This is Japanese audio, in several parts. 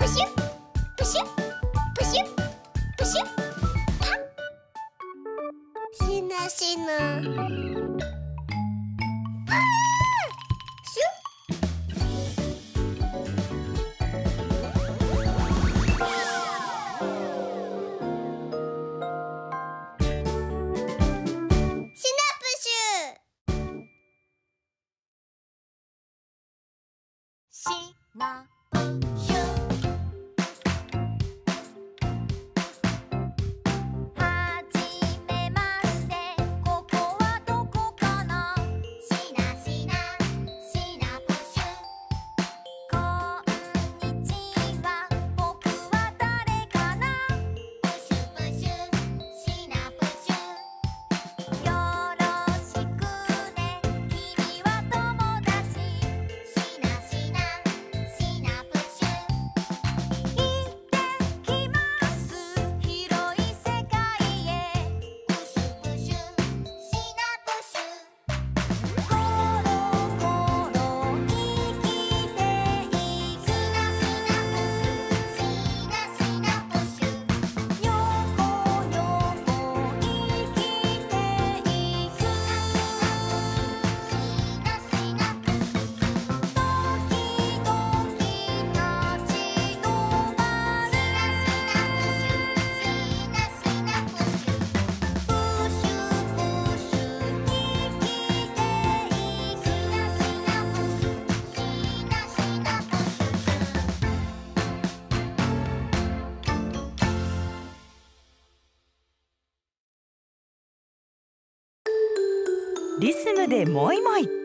プシュプシュプシュプシュパ リズムでもいもい。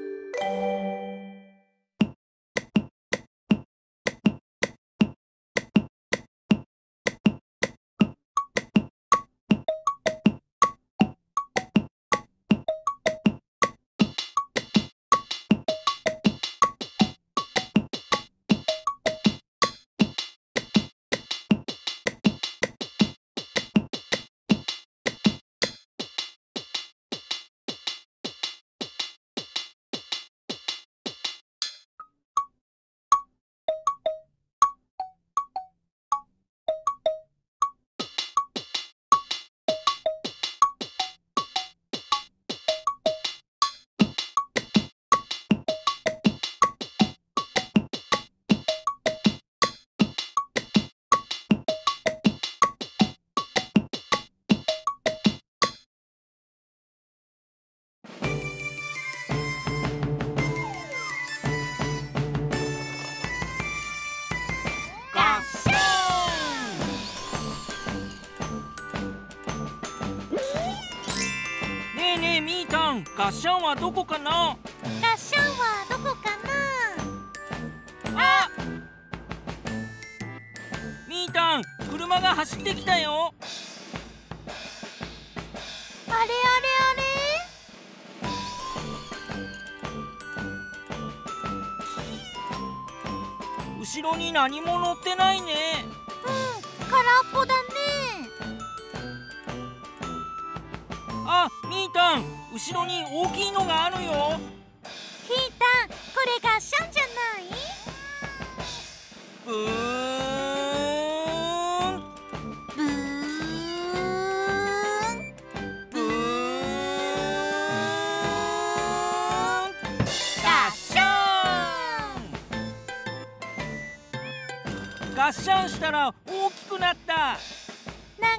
ガッシャンはどこかな？合唱はどこかな？あ！みーたん車が走ってきたよ。あれあれあれ？後ろに何も乗ってないね。うん空っぽだね。あみーたん後ろに大きいのがあるよ。ひーたんこれ合唱じゃない？ブーン。ブーン。ブーン。合唱ガッシャンしたら大きくなった。長い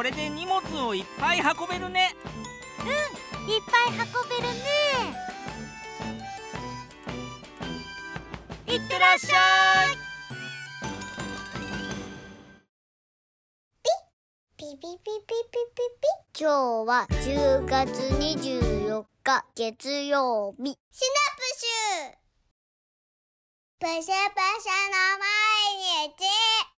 これで荷物をいっぱい運べるね。いっぱい運べるね。いってらっしゃい。ピピピピピピピ今日は10月24日月曜日。シナプシュ。プシュプシュの毎日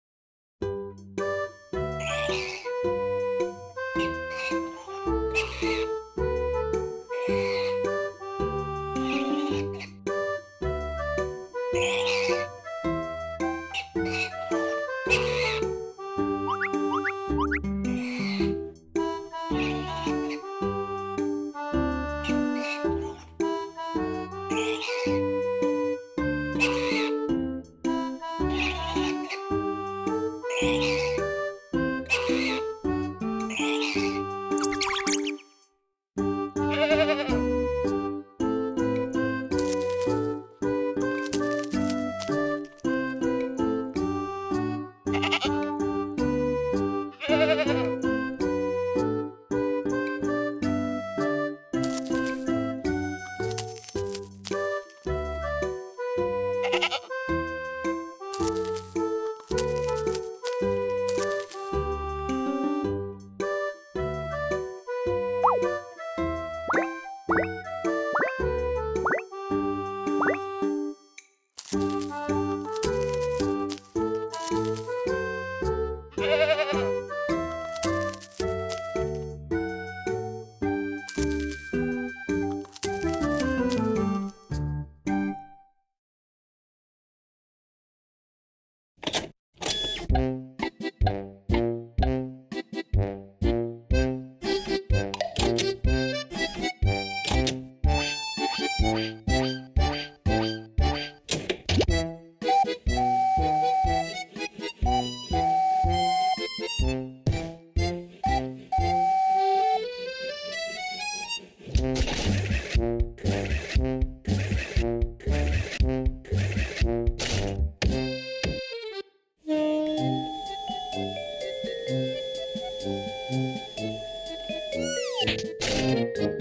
Thank you.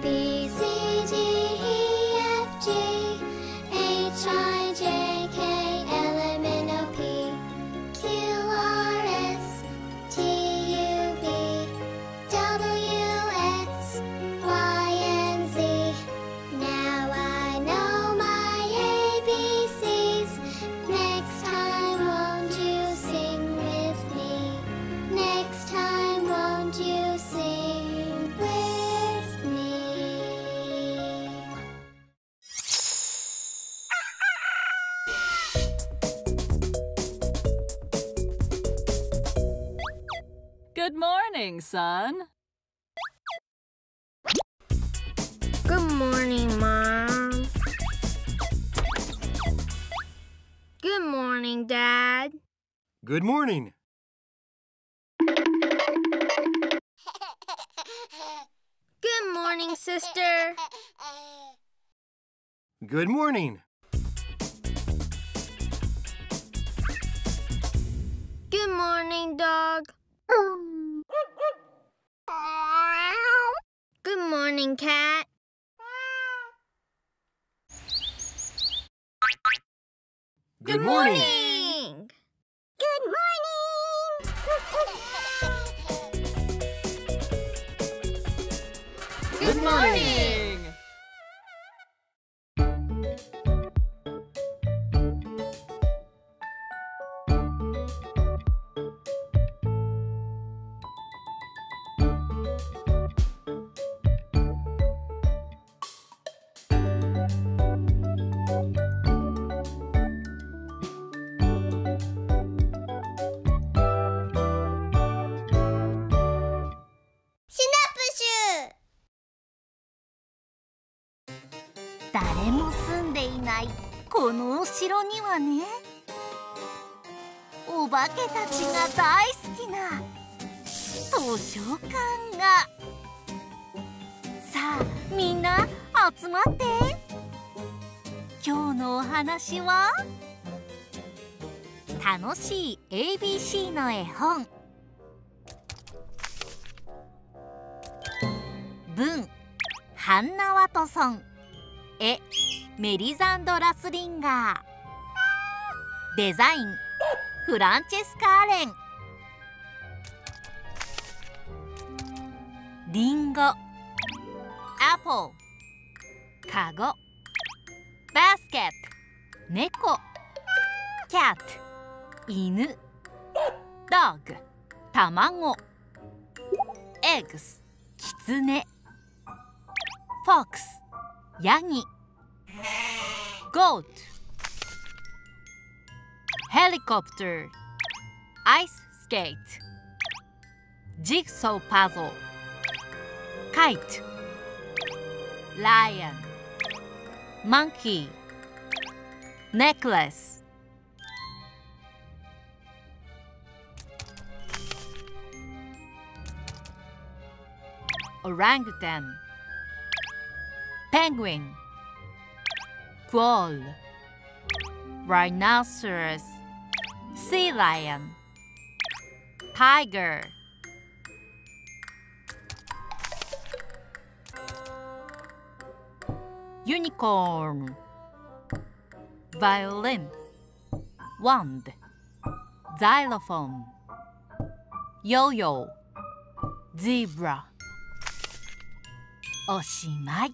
Siti morning, son. Good morning, Mom. Good morning, Dad. Good morning. Good morning, sister. Good morning. Good morning, dog. Good morning, cat. Good morning. 誰も住んでいないこのお城にはねお化けたちが大好きな図書館が。さあみんな集まって。今日のお話は？楽しい ABC の絵本。文ハンナ・ワトソン。絵メリザンド・ラスリンガー。デザインフランチェスカ・アレン。リンゴアポカゴ。バスケット猫。キャット犬。ドッグ卵。エッグスキツネ。フォックスヤギ goat. Helicopter. Ice skate. Jigsaw puzzle. Kite. Lion. Monkey. Necklace. Orangutan penguin quoll rhinoceros sea lion tiger unicorn violin wand xylophone yo-yo zebra おしまい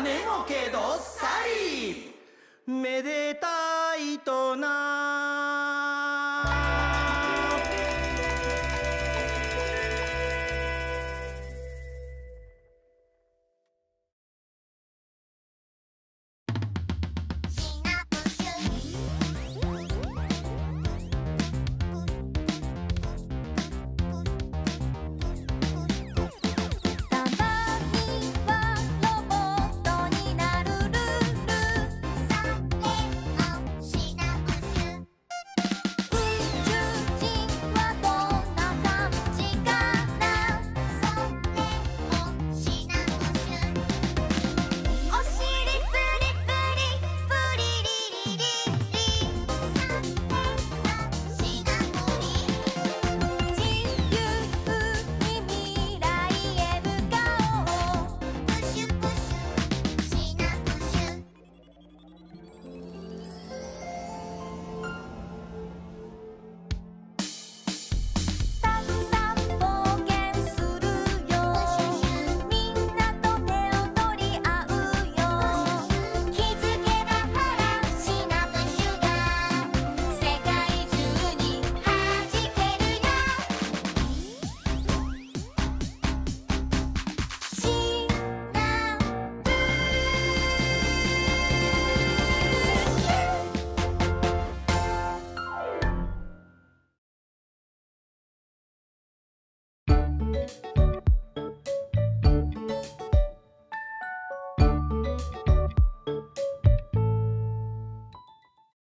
豆で金もけどっさり。めでたいとな。